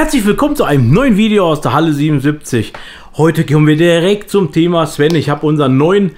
Herzlich willkommen zu einem neuen Video aus der Halle 77. Heute kommen wir direkt zum Thema Sven. Ich habe unseren neuen,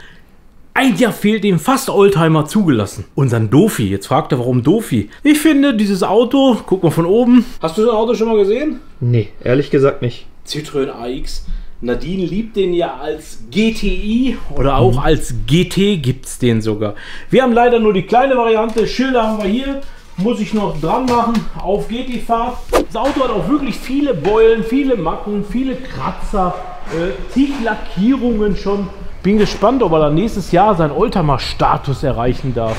ein Jahr fehlt dem fast Oldtimer zugelassen. Unseren Dofi. Jetzt fragt er, warum Dofi? Ich finde dieses Auto, guck mal von oben. Hast du das Auto schon mal gesehen? Nee, ehrlich gesagt nicht. Citroën AX. Nadine liebt den ja als GTI oder auch als GT gibt es den sogar. Wir haben leider nur die kleine Variante. Schilder haben wir hier. Muss ich noch dran machen. Auf geht die Fahrt. Das Auto hat auch wirklich viele Beulen, viele Macken, viele Kratzer, äh, zig Lackierungen schon. Bin gespannt, ob er dann nächstes Jahr seinen Oldtimer-Status erreichen darf.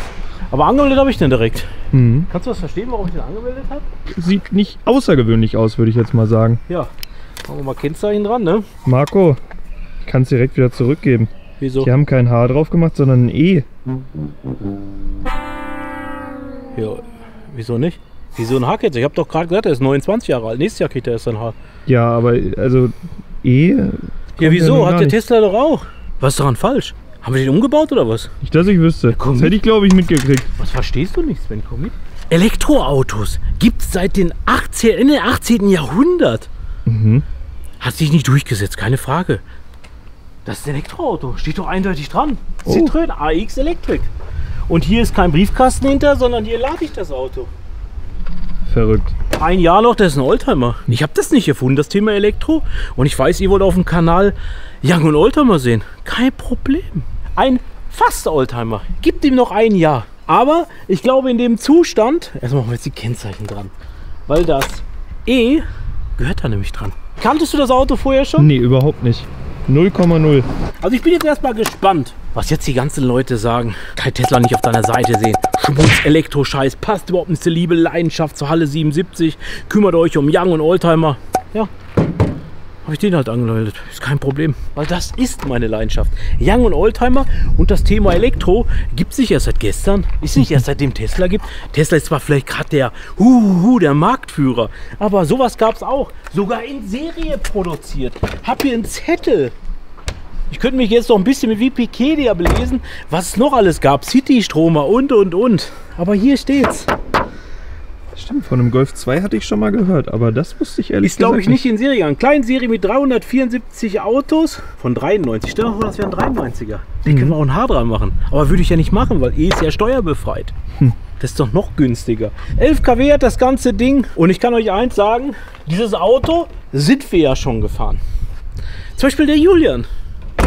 Aber angemeldet habe ich den direkt. Kannst du das verstehen, warum ich den angemeldet habe? Sieht nicht außergewöhnlich aus, würde ich jetzt mal sagen. Ja. Machen wir mal Kennzeichen dran, ne? Marco, kannst direkt wieder zurückgeben. Wieso? Die haben kein H drauf gemacht, sondern ein E. Ja, wieso nicht? Wieso ein Hack jetzt? Ich habe doch gerade gesagt, er ist 29 Jahre alt. Nächstes Jahr kriegt er erst ein Haar. Ja, aber also E. kommt Ja, wieso? Hat der. Tesla doch auch. Was ist daran falsch? Haben wir den umgebaut oder was? Nicht, dass ich wüsste. komm Das hätte ich, glaube ich, mitgekriegt. Was verstehst du nicht, Sven? Komm mit. Elektroautos gibt es seit den 18, Ende 18. Jahrhundert. Mhm. Hat sich nicht durchgesetzt, keine Frage. Das ist ein Elektroauto, steht doch eindeutig dran. Oh. Citroën AX Electric. Und hier ist kein Briefkasten hinter, sondern hier lade ich das Auto. Verrückt. Ein Jahr noch, das ist ein Oldtimer. Ich habe das nicht erfunden, das Thema Elektro. Und ich weiß, ihr wollt auf dem Kanal Young und Oldtimer sehen. Kein Problem. Ein fast Oldtimer. Gibt ihm noch ein Jahr. Aber ich glaube, in dem Zustand, erstmal machen wir jetzt die Kennzeichen dran. Weil das E gehört da nämlich dran. Kanntest du das Auto vorher schon? Nee, überhaupt nicht. 0,0. Also ich bin jetzt erstmal gespannt, was jetzt die ganzen Leute sagen. Kein Tesla nicht auf deiner Seite sehen. Schmutz, Elektroscheiß, passt überhaupt nicht zur Liebe, Leidenschaft zur Halle 77. Kümmert euch um Young und Oldtimer. Ja, habe ich den halt angemeldet. Ist kein Problem. Weil das ist meine Leidenschaft. Young und Oldtimer und das Thema Elektro gibt es nicht erst seit gestern. Ist nicht erst seitdem Tesla gibt. Tesla ist zwar vielleicht gerade der, huhuhu, der Marktführer. Aber sowas gab es auch. Sogar in Serie produziert. Hab hier einen Zettel. Ich könnte mich jetzt noch ein bisschen mit Wikipedia belesen, was es noch alles gab. City-Stromer und, und, und. Aber hier steht's. Stimmt, von einem Golf 2 hatte ich schon mal gehört, aber das wusste ich ehrlich Ist, glaube ich, gesagt nicht in Serie gegangen. Kleine-Serie mit 374 Autos von 93. Stell dir mal vor, das wäre ein 93er. Den können wir auch ein Haar dran machen. Aber würde ich ja nicht machen, weil E ist ja steuerbefreit. Das ist doch noch günstiger. 11 kW hat das ganze Ding. Und ich kann euch eins sagen, dieses Auto sind wir ja schon gefahren. Zum Beispiel der Julian.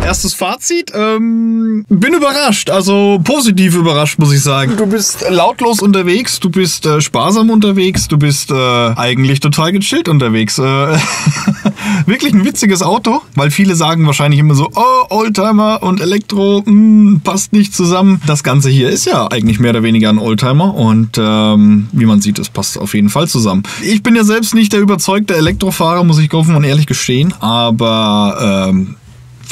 Erstes Fazit, ähm, bin überrascht, also positiv überrascht, muss ich sagen. Du bist lautlos unterwegs, du bist äh, sparsam unterwegs, du bist äh, eigentlich total gechillt unterwegs. Äh, wirklich ein witziges Auto, weil viele sagen wahrscheinlich immer so, oh, Oldtimer und Elektro, mh, passt nicht zusammen. Das Ganze hier ist ja eigentlich mehr oder weniger ein Oldtimer und ähm, wie man sieht, es passt auf jeden Fall zusammen. Ich bin ja selbst nicht der überzeugte Elektrofahrer, muss ich offen und ehrlich gestehen, aber ähm,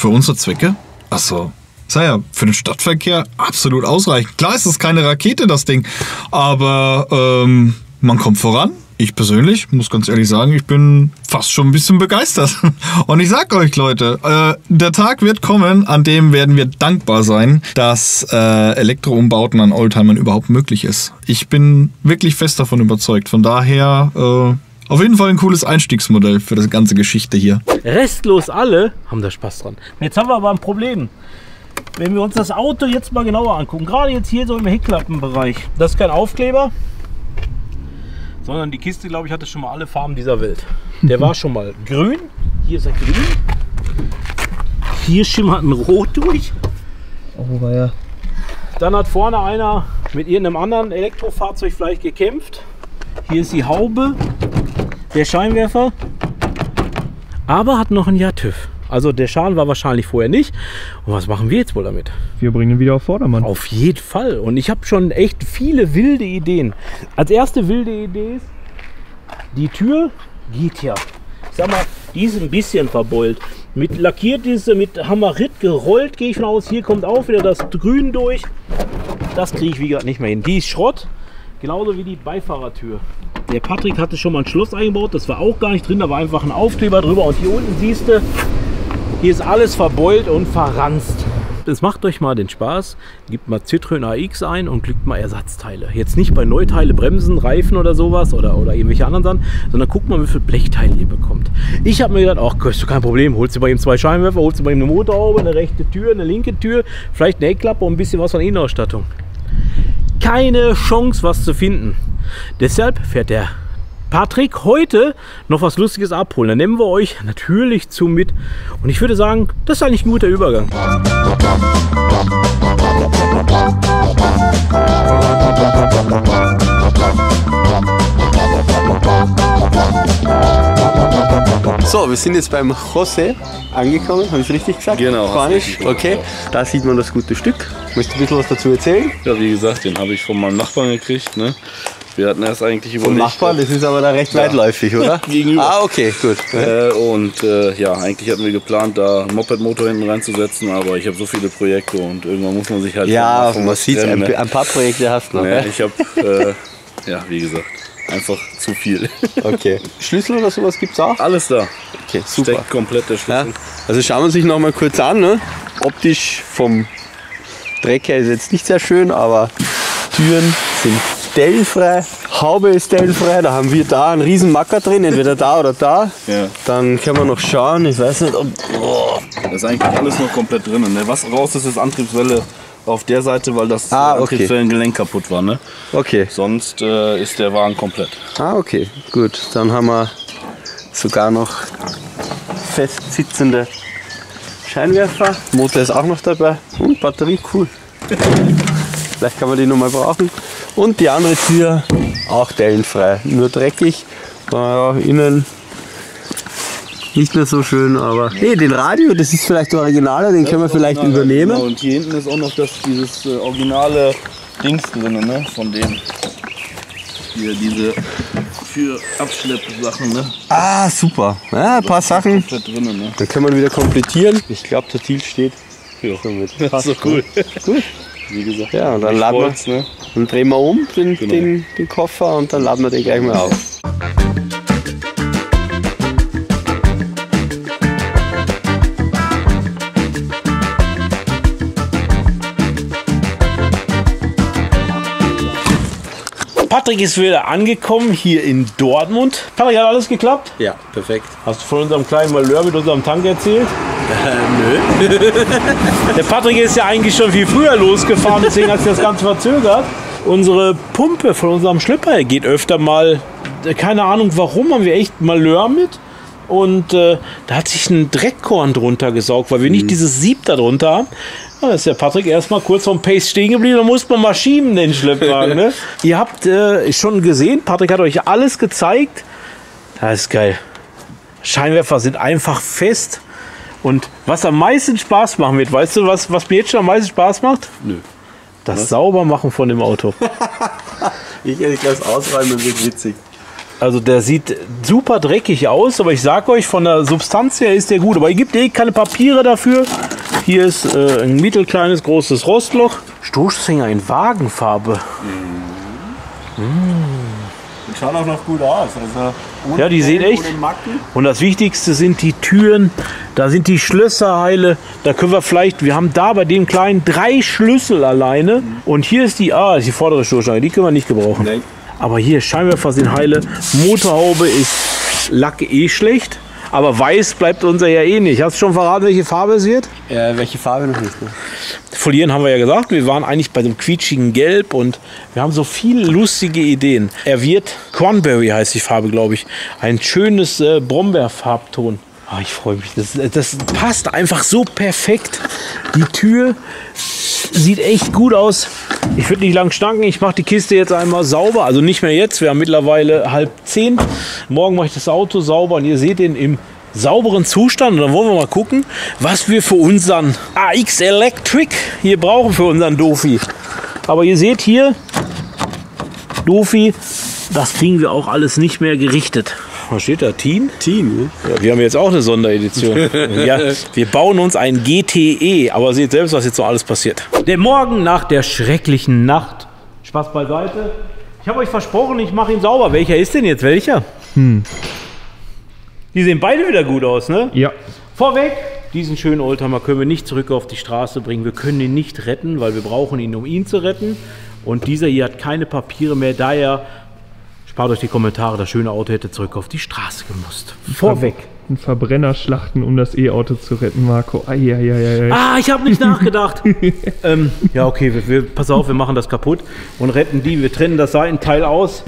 für unsere Zwecke, also, sei ja für den Stadtverkehr absolut ausreichend. Klar ist es keine Rakete, das Ding, aber ähm, man kommt voran. Ich persönlich muss ganz ehrlich sagen, ich bin fast schon ein bisschen begeistert. Und ich sag euch, Leute, äh, der Tag wird kommen, an dem werden wir dankbar sein, dass äh, Elektroumbauten an Oldtimern überhaupt möglich ist. Ich bin wirklich fest davon überzeugt. Von daher äh, auf jeden Fall ein cooles Einstiegsmodell für das ganze Geschichte hier. Restlos alle haben da Spaß dran. Jetzt haben wir aber ein Problem. Wenn wir uns das Auto jetzt mal genauer angucken, gerade jetzt hier so im Heckklappenbereich, das ist kein Aufkleber, sondern die Kiste, glaube ich, hatte schon mal alle Farben dieser Welt. Der war schon mal grün, hier ist er grün, hier schimmert ein Rot durch, Oh, ja. dann hat vorne einer mit irgendeinem anderen Elektrofahrzeug vielleicht gekämpft. Hier ist die Haube, der Scheinwerfer, aber hat noch ein Jahr TÜV. Also der Schaden war wahrscheinlich vorher nicht. Und was machen wir jetzt wohl damit? Wir bringen ihn wieder auf Vordermann. Auf jeden Fall. Und ich habe schon echt viele wilde Ideen. Als erste wilde Idee ist, die Tür geht ja. Ich sag mal, die ist ein bisschen verbeult. Mit lackiert ist sie, mit Hamarit gerollt, gehe ich von aus. Hier kommt auch wieder das Grün durch. Das kriege ich wie gesagt nicht mehr hin. Die ist Schrott, genauso wie die Beifahrertür. Der Patrick hatte schon mal ein Schloss eingebaut, das war auch gar nicht drin, da war einfach ein Aufkleber drüber. Und hier unten siehst du, hier ist alles verbeult und verranzt. Es macht euch mal den Spaß, gebt mal Citroën AX ein und klickt mal Ersatzteile. Jetzt nicht bei Neuteile, Bremsen, Reifen oder sowas oder, oder irgendwelche anderen Sachen, sondern guckt mal, wie viele Blechteile ihr bekommt. Ich habe mir gedacht, ach, ist doch kein Problem, holst du bei ihm zwei Scheinwerfer, holst du bei ihm eine Motorhaube, eine rechte Tür, eine linke Tür, vielleicht eine Heckklappe und ein bisschen was von Innenausstattung. Keine Chance, was zu finden. Deshalb fährt der Patrick heute noch was Lustiges abholen. Dann nehmen wir euch natürlich zu mit. Und ich würde sagen, das ist eigentlich ein guter Übergang. So, wir sind jetzt beim José angekommen, habe ich richtig gesagt? Genau, Spanisch. Okay, da sieht man das gute Stück. Möchtest du ein bisschen was dazu erzählen? Ja, wie gesagt, den habe ich von meinem Nachbarn gekriegt. Ne? Wir hatten erst eigentlich Vom überlegt. Nachbarn, das ist aber da recht weitläufig, oder? Gegenüber. Ah, okay, gut. Äh, und äh, ja, eigentlich hatten wir geplant, da einen Moped-Motor hinten reinzusetzen, aber ich habe so viele Projekte und irgendwann muss man sich halt Ja, man sieht ein, ne? ein paar Projekte hast du noch. Ja, ne? ich habe, äh, ja, wie gesagt, einfach zu viel. Okay. Schlüssel oder sowas gibt es auch? Alles da. Okay, super. Steckt komplett der Ja, Schlüssel. also schauen wir sich noch mal kurz an. Ne? Optisch vom Dreck her ist jetzt nicht sehr schön, aber Türen sind dellenfrei, Haube ist dellenfrei, da haben wir da einen riesen Macker drin, entweder da oder da. Ja. Dann können wir noch schauen, ich weiß nicht, ob... Oh. Da ist eigentlich alles noch komplett drin. Ne? Was raus ist, ist Antriebswelle auf der Seite, weil das Ah, okay. Antriebswellengelenk kaputt war. Ne? Okay, Sonst äh, ist der Wagen komplett. ah okay, gut. Dann haben wir sogar noch festsitzende Scheinwerfer. Motor ist auch noch dabei und Batterie, cool. Vielleicht kann man die nochmal brauchen. Und die andere Tür auch dellenfrei, nur dreckig. Ja, innen nicht mehr so schön, aber hey, den Radio, das ist vielleicht der Originale, den können wir vielleicht Genau, übernehmen. und hier hinten ist auch noch das, dieses äh, originale Dings drin, ne? Von dem. Hier diese für Abschleppsachen, ne? Ah, super. Ja, ein paar Sachen. Komplett drin, ne? Dann kann man wieder komplettieren. Ich glaube, der Thiel steht. Ja. Das passt, ist so cool. Gut. Wie gesagt. Ja, und dann laden wir, ne? dann drehen wir um den, Genau. den, den Koffer und dann laden wir den gleich mal auf. Patrick ist wieder angekommen hier in Dortmund. Patrick, hat alles geklappt? Ja, perfekt. Hast du von unserem kleinen Malheur mit unserem Tank erzählt? Äh, nö. Der Patrick ist ja eigentlich schon viel früher losgefahren, deswegen hat sich das Ganze verzögert. Unsere Pumpe von unserem Schlepper geht öfter mal, äh, keine Ahnung warum, haben wir echt Malheur mit. Und äh, da hat sich ein Dreckkorn drunter gesaugt, weil wir nicht dieses Sieb da drunter haben. Da ist der Patrick erstmal kurz vom Pace stehen geblieben, da muss man mal schieben, den Schleppwagen. Ne? Ihr habt äh, schon gesehen, Patrick hat euch alles gezeigt. Das ist geil. Scheinwerfer sind einfach fest. Und was am meisten Spaß machen wird, weißt du, was, was mir jetzt schon am meisten Spaß macht? Nö. Das Saubermachen von dem Auto. Ich hätte gleich ausräumen, wird witzig. Also der sieht super dreckig aus, aber ich sag euch, von der Substanz her ist der gut. Aber ihr gibt eh keine Papiere dafür. Hier ist äh, ein mittelkleines, großes Rostloch. Stoßfänger in Wagenfarbe. Die schauen auch noch gut aus. Also ohne Ja, die sehen echt-. Und das Wichtigste sind die Türen. Da sind die Schlösserheile. Da können wir vielleicht, wir haben da bei dem kleinen drei Schlüssel alleine. Und hier ist die, ah, ist die vordere Stoßstange. Die können wir nicht gebrauchen. Nee. Aber hier, Scheinwerfer sind heile. Motorhaube ist Lack eh schlecht. Aber weiß bleibt unser ja eh nicht. Hast du schon verraten, welche Farbe es wird? Äh, welche Farbe noch nicht? Ne? Folieren haben wir ja gesagt. Wir waren eigentlich bei dem quietschigen Gelb und wir haben so viele lustige Ideen. Er wird, Cranberry heißt die Farbe, glaube ich. Ein schönes äh, Brombeerfarbton. Ah, ich freue mich. Das, das passt einfach so perfekt. Die Tür sieht echt gut aus. Ich würde nicht lang schnacken. Ich mache die Kiste jetzt einmal sauber. Also nicht mehr jetzt. Wir haben mittlerweile halb zehn. Morgen mache ich das Auto sauber und ihr seht den im sauberen Zustand. Und dann wollen wir mal gucken, was wir für unseren AX Electric hier brauchen für unseren Dofi. Aber ihr seht hier, Dofi, das kriegen wir auch alles nicht mehr gerichtet. Was steht da? Teen? Teen, ne? Ja, wir haben jetzt auch eine Sonderedition. ja, wir bauen uns ein GTE, aber seht selbst, was jetzt so alles passiert. Der Morgen nach der schrecklichen Nacht. Spaß beiseite. Ich habe euch versprochen, ich mache ihn sauber. Welcher ist denn jetzt welcher? Die sehen beide wieder gut aus, ne? Ja. Vorweg, Diesen schönen Oldtimer können wir nicht zurück auf die Straße bringen. Wir können ihn nicht retten, weil wir brauchen ihn, um ihn zu retten. Und dieser hier hat keine Papiere mehr, da er, spart euch die Kommentare, das schöne Auto hätte zurück auf die Straße gemusst. Vorweg. Ein Verbrenner schlachten, um das E-Auto zu retten, Marco. Eieieiei. Ah, ich habe nicht nachgedacht. ähm, ja, okay, wir, wir, pass auf, wir machen das kaputt und retten die. Wir trennen das Seitenteil aus.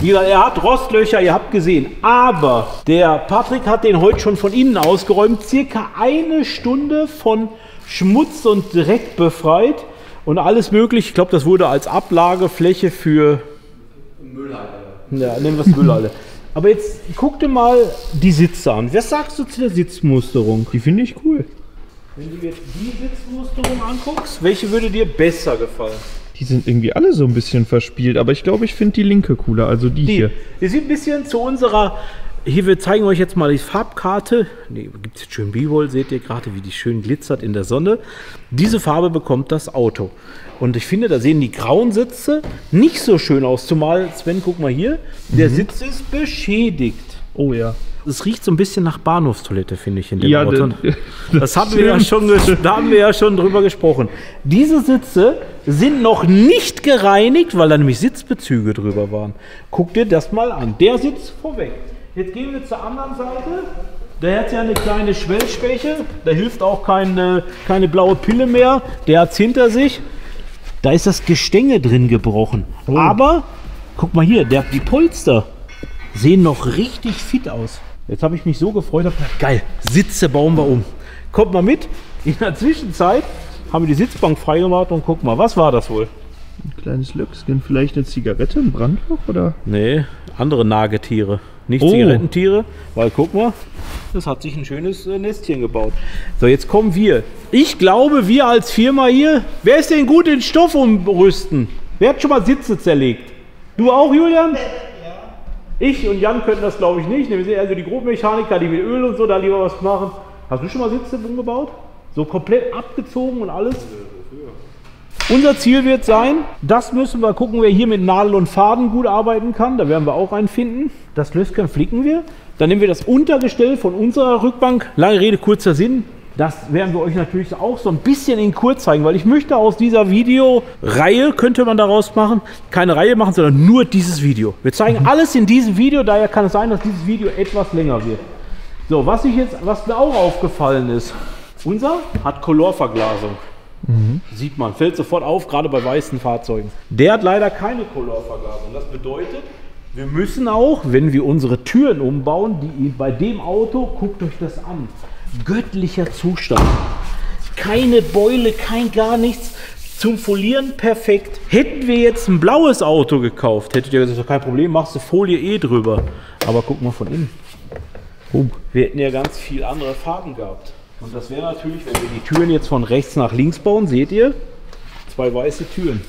Wie gesagt, er hat Rostlöcher, ihr habt gesehen. Aber der Patrick hat den heute schon von innen ausgeräumt. Circa eine Stunde von Schmutz und Dreck befreit. Und alles mögliche. Ich glaube, das wurde als Ablagefläche für Müllhalle. Ja, nennen wir es Müllhalle. Aber jetzt guck dir mal die Sitze an. Was sagst du zu der Sitzmusterung? Die finde ich cool. Wenn du jetzt die Sitzmusterung anguckst, welche würde dir besser gefallen? Die sind irgendwie alle so ein bisschen verspielt, aber ich glaube, ich finde die linke cooler, also die, Die, hier. die sieht ein bisschen zu unserer. Hier, wir zeigen euch jetzt mal die Farbkarte. Ne, gibt es jetzt schön B-Roll, seht ihr gerade, wie die schön glitzert in der Sonne. Diese Farbe bekommt das Auto. Und ich finde, da sehen die grauen Sitze nicht so schön aus. Zumal, Sven, guck mal hier, der Sitz ist beschädigt. Oh ja. Es riecht so ein bisschen nach Bahnhofstoilette, finde ich, in dem Ja, Auto. d- Das haben wir ja schon, da haben wir ja schon drüber gesprochen. Diese Sitze sind noch nicht gereinigt, weil da nämlich Sitzbezüge drüber waren. Guck dir das mal an. Der Sitz vorweg. Jetzt gehen wir zur anderen Seite. Der hat ja eine kleine Schwellschwäche. Da hilft auch keine, keine blaue Pille mehr. Der hat es hinter sich. Da ist das Gestänge drin gebrochen. Aber guck mal hier, der, die Polster sehen noch richtig fit aus. Jetzt habe ich mich so gefreut, hab gedacht, geil, Sitze bauen wir um. Kommt mal mit. In der Zwischenzeit haben wir die Sitzbank freigemacht und guck mal, was war das wohl? Ein kleines Löckchen, vielleicht eine Zigarette, ein Brandloch oder? Nee, andere Nagetiere. Nicht Oh. Zigarettentiere, weil guck mal, das hat sich ein schönes äh, Nestchen gebaut. So, jetzt kommen wir. Ich glaube, wir als Firma hier, wer ist denn gut in Stoff umrüsten? Wer hat schon mal Sitze zerlegt? Du auch, Julian? Ich und Jan könnten das glaube ich nicht. Wir sind also die Grobmechaniker, die mit Öl und so da lieber was machen. Hast du schon mal Sitze umgebaut? So komplett abgezogen und alles? Unser Ziel wird sein, das müssen wir gucken, wer hier mit Nadel und Faden gut arbeiten kann. Da werden wir auch einen finden. Das Lösken flicken wir. Dann nehmen wir das Untergestell von unserer Rückbank. Lange Rede, kurzer Sinn. Das werden wir euch natürlich auch so ein bisschen in kurz zeigen, weil ich möchte aus dieser Videoreihe, könnte man daraus machen, keine Reihe machen, sondern nur dieses Video. Wir zeigen alles in diesem Video, daher kann es sein, dass dieses Video etwas länger wird. So, was, ich jetzt, was mir auch aufgefallen ist, unser hat Colorverglasung. Sieht man, fällt sofort auf, gerade bei weißen Fahrzeugen. Der hat leider keine Colorverglasung. Das bedeutet, wir müssen auch, wenn wir unsere Türen umbauen, die bei dem Auto, guckt euch das an. Göttlicher Zustand. Keine Beule, kein gar nichts. Zum Folieren perfekt. Hätten wir jetzt ein blaues Auto gekauft, hättet ihr gesagt, "Ist doch kein Problem, machst du Folie eh drüber. Aber guck mal von innen. Oh, wir hätten ja ganz viel andere Farben gehabt. Und das wäre natürlich, wenn wir die Türen jetzt von rechts nach links bauen, seht ihr, zwei weiße Türen.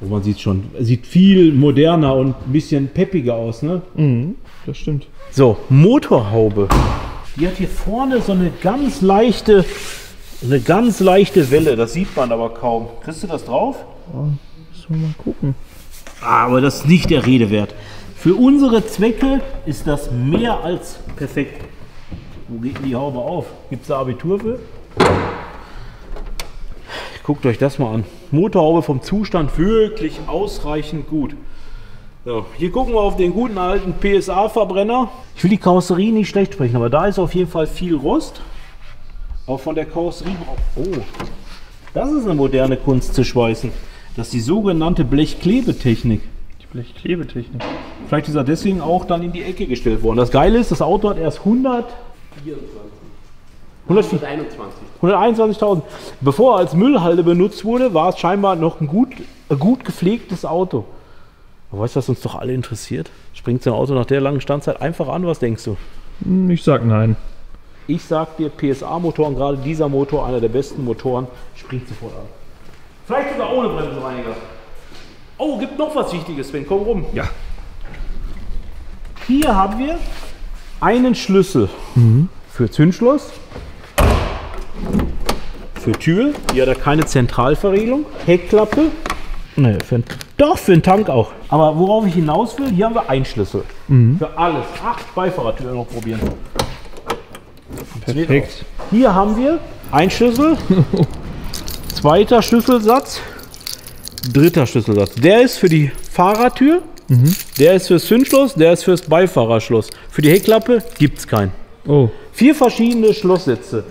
Oh, man sieht schon, sieht viel moderner und ein bisschen peppiger aus, ne? Mhm, das stimmt. So, Motorhaube. Die hat hier vorne so eine ganz leichte, eine ganz leichte Welle. Das sieht man aber kaum. Kriegst du das drauf? Müssen wir mal gucken. Ah, Aber das ist nicht der Rede wert. Für unsere Zwecke ist das mehr als perfekt. Wo geht denn die Haube auf? Gibt es da Abitur für? Guckt euch das mal an. Motorhaube vom Zustand wirklich ausreichend gut. So, hier gucken wir auf den guten alten PSA-Verbrenner. Ich will die Karosserie nicht schlecht sprechen, aber da ist auf jeden Fall viel Rost. Auch von der Karosserie. Oh, das ist eine moderne Kunst zu schweißen. Das ist die sogenannte Blechklebetechnik. Die Blechklebetechnik. Vielleicht ist er deswegen auch dann in die Ecke gestellt worden. Das Geile ist, das Auto hat erst 100, 121.000. Bevor er als Müllhalde benutzt wurde, war es scheinbar noch ein gut, ein gut gepflegtes Auto. Aber weißt du, was uns doch alle interessiert? Springt so ein Auto nach der langen Standzeit einfach an? Was denkst du? Hm, Ich sag nein. Ich sag dir, PSA-Motoren, gerade dieser Motor, einer der besten Motoren, springt sofort an. Vielleicht sogar ohne Bremsenreiniger. Oh, gibt noch was Wichtiges, Sven, komm rum. Ja. Hier haben wir einen Schlüssel für Zündschloss, für Tür, hier hat er keine Zentralverriegelung, Heckklappe, ne, für doch für den Tank auch. Aber worauf ich hinaus will, hier haben wir einen Schlüssel für alles. Acht Beifahrertüren noch probieren. Perfekt. hier haben wir ein Schlüssel, zweiter Schlüsselsatz, dritter Schlüsselsatz. Der ist für die Fahrertür, der ist fürs Zündschloss, der ist fürs Beifahrerschloss. Für die Heckklappe gibt es keinen. Oh, Vier verschiedene Schlosssätze.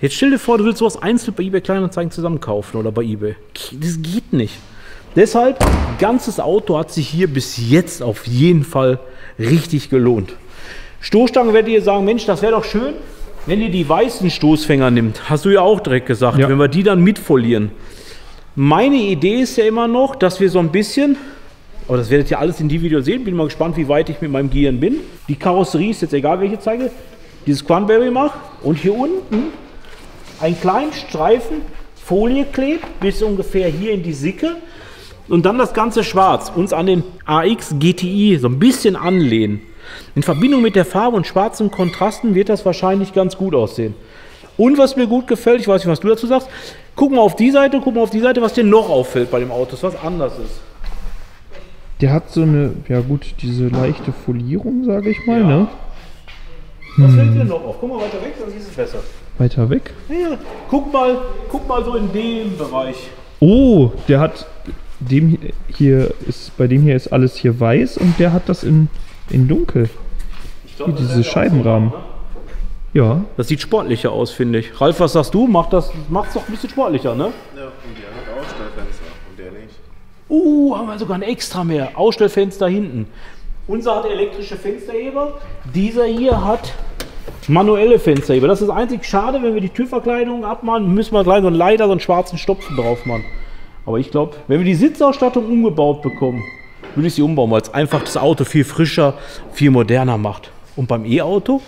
Jetzt stell dir vor, du willst sowas einzeln bei eBay Kleinanzeigen zusammen kaufen oder bei eBay. Das geht nicht. Deshalb, ganzes Auto hat sich hier bis jetzt auf jeden Fall richtig gelohnt. Stoßstange werdet ihr sagen, Mensch, das wäre doch schön, wenn ihr die weißen Stoßfänger nimmt. Hast du ja auch direkt gesagt, Ja. wenn wir die dann mitfolieren. Meine Idee ist ja immer noch, dass wir so ein bisschen, aber das werdet ihr alles in die Video sehen, bin mal gespannt, wie weit ich mit meinem Gehirn bin. Die Karosserie ist jetzt egal, welche zeige, dieses Quanberry mache und hier unten einen kleinen Streifen Folie klebt, bis ungefähr hier in die Sicke und dann das Ganze schwarz, uns an den AX GTI so ein bisschen anlehnen. In Verbindung mit der Farbe und schwarzen Kontrasten wird das wahrscheinlich ganz gut aussehen. Und was mir gut gefällt, ich weiß nicht, was du dazu sagst, guck mal auf die Seite, guck mal auf die Seite, was dir noch auffällt bei dem Auto, was anders ist. Der hat so eine, ja gut, diese leichte Folierung, sage ich mal, Ja. ne? Was fällt dir noch auf? Guck mal weiter weg, dann siehst du es besser. Weiter weg. Ja, guck mal, guck mal so in dem Bereich. Oh, der hat dem hier ist, bei dem hier ist alles hier weiß und der hat das in, in dunkel. Ich glaub, Wie das diese Scheibenrahmen. so, ne? Ja, Das sieht sportlicher aus, finde ich. Ralf, was sagst du? Macht das macht's doch ein bisschen sportlicher, ne? Ja, der Uh, haben wir sogar ein extra mehr. Ausstellfenster hinten. Unser hat elektrische Fensterheber. Dieser hier hat manuelle Fensterheber. Das ist einzig schade, wenn wir die Türverkleidung abmachen, müssen wir gleich so einen Leiter, so einen schwarzen Stopfen drauf machen. Aber ich glaube, wenn wir die Sitzausstattung umgebaut bekommen, würde ich sie umbauen, weil es einfach das Auto viel frischer, viel moderner macht. Und beim E-Auto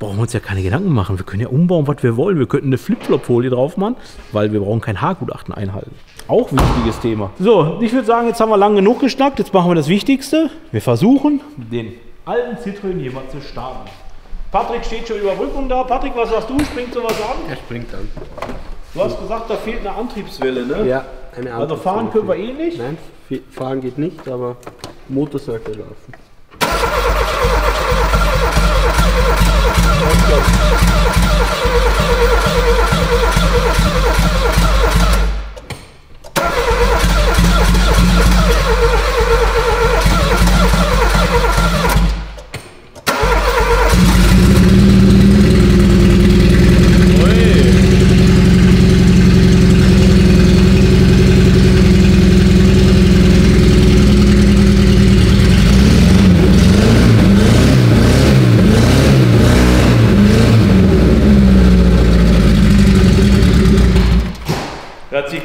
brauchen wir uns ja keine Gedanken machen. Wir können ja umbauen, was wir wollen. Wir könnten eine Flip-Flop-Folie drauf machen, weil wir brauchen kein Haargutachten einhalten. Auch ein wichtiges Thema. So, ich würde sagen, jetzt haben wir lang genug geschnackt. Jetzt machen wir das Wichtigste. Wir versuchen, den alten Citroën hier mal zu starten. Patrick steht schon Überbrückung da. Patrick, was sagst du? Springt sowas an? Er springt an. Du hast gesagt, da fehlt eine Antriebswelle, ne? Ja, eine Also fahren können wir eh nicht. Nein, fahren geht nicht, aber Motor sollte laufen. Hört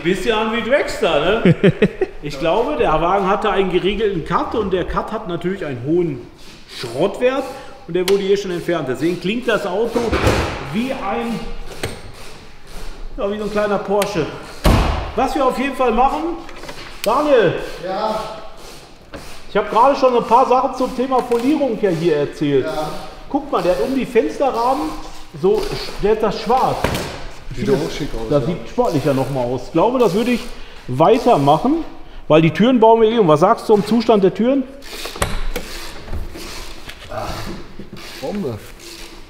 bisschen an wie Dragster, ne? Ich glaube, der Wagen hatte einen geregelten Cut und der Cut hat natürlich einen hohen Schrottwert und der wurde hier schon entfernt. Deswegen klingt das Auto wie ein, ja, wie so ein kleiner Porsche. Was wir auf jeden Fall machen, Daniel. Ja. Ich habe gerade schon ein paar Sachen zum Thema Folierung ja hier erzählt. Guck mal, der hat um die Fensterrahmen so, der hat das schwarz. Sieht auch schick aus. Das sieht sportlicher nochmal aus. Ich glaube, das würde ich weitermachen, weil die Türen bauen wir eh um. Was sagst du zum Zustand der Türen? Bombe.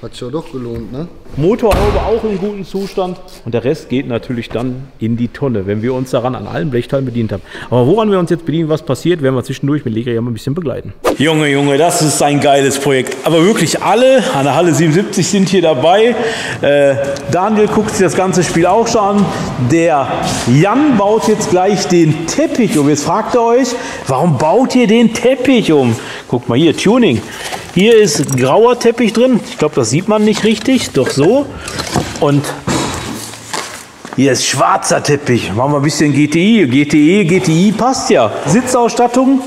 Hat sich ja doch gelohnt, ne? Motorhaube auch in gutem Zustand. Und der Rest geht natürlich dann in die Tonne, wenn wir uns daran an allen Blechteilen bedient haben. Aber woran wir uns jetzt bedienen, was passiert, werden wir zwischendurch mit Lega ja mal ein bisschen begleiten. Junge, Junge, das ist ein geiles Projekt. Aber wirklich alle an der Halle 77 sind hier dabei. Äh, Daniel guckt sich das ganze Spiel auch schon an. Der Jan baut jetzt gleich den Teppich um. Jetzt fragt ihr euch, warum baut ihr den Teppich um? Guckt mal hier, Tuning. Hier ist grauer Teppich drin. Ich glaube, das sieht man nicht richtig. Doch so. Und hier ist schwarzer Teppich. Machen wir ein bisschen GTI. GTI, GTI passt ja. Sitzausstattung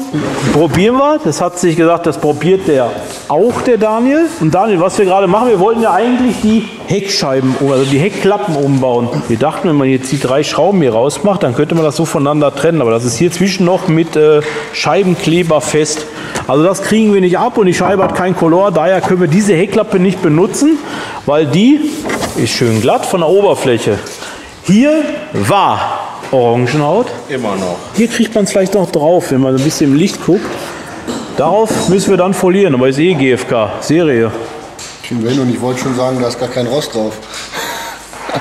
probieren wir. Das hat sich gesagt, das probiert der auch, der Daniel. Und Daniel, was wir gerade machen, wir wollten ja eigentlich die Heckscheiben, also die Heckklappen umbauen. Wir dachten, wenn man jetzt die drei Schrauben hier rausmacht, dann könnte man das so voneinander trennen. Aber das ist hier zwischen noch mit äh, Scheibenkleber fest. Also das kriegen wir nicht ab und die Scheibe hat kein Color. Daher können wir diese Heckklappe nicht benutzen, weil die ist schön glatt von der Oberfläche. Hier war Orangenhaut. Immer noch. Hier kriegt man es vielleicht noch drauf, wenn man ein bisschen im Licht guckt. Darauf müssen wir dann folieren, aber ist eh GFK, Serie. Kriegen wir hin und ich wollte schon sagen, da ist gar kein Rost drauf.